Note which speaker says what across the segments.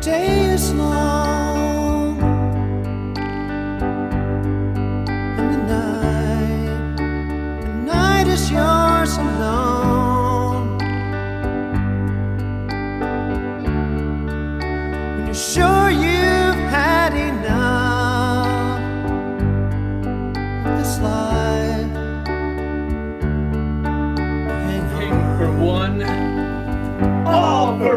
Speaker 1: day
Speaker 2: is long. And the night is yours alone. You're sure you've had enough for one. All for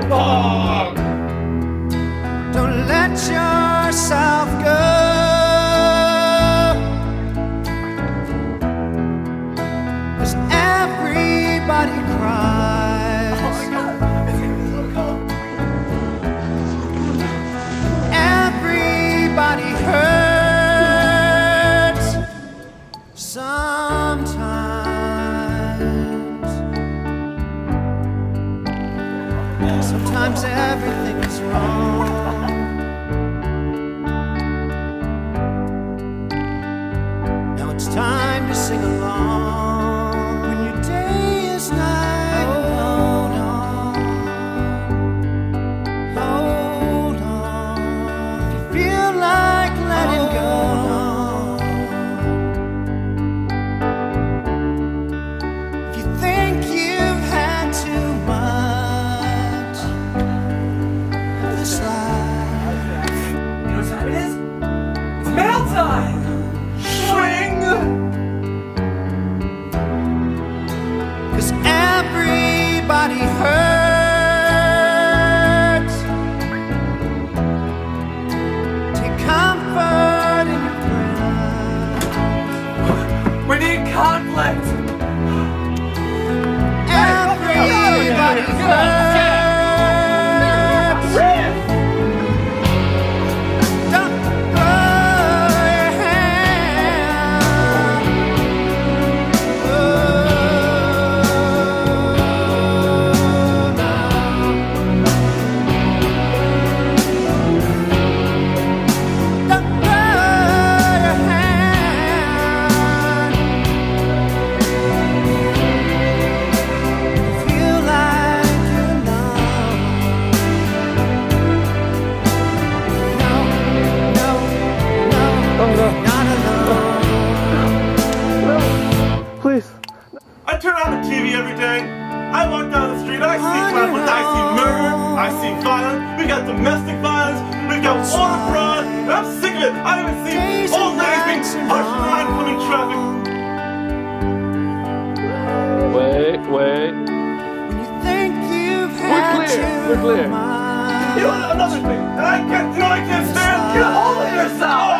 Speaker 2: Sometimes everything is wrong. We got domestic violence, we got water fraud. and I'm sick of it. I haven't seen old ladies being pushed around including traffic.
Speaker 1: Wait, wait.
Speaker 3: When you think you've
Speaker 1: We're clear,
Speaker 3: too
Speaker 1: we're clear.
Speaker 3: much.
Speaker 2: You know another thing, and I can't, you know what I can't stand? Get a hold of yourself!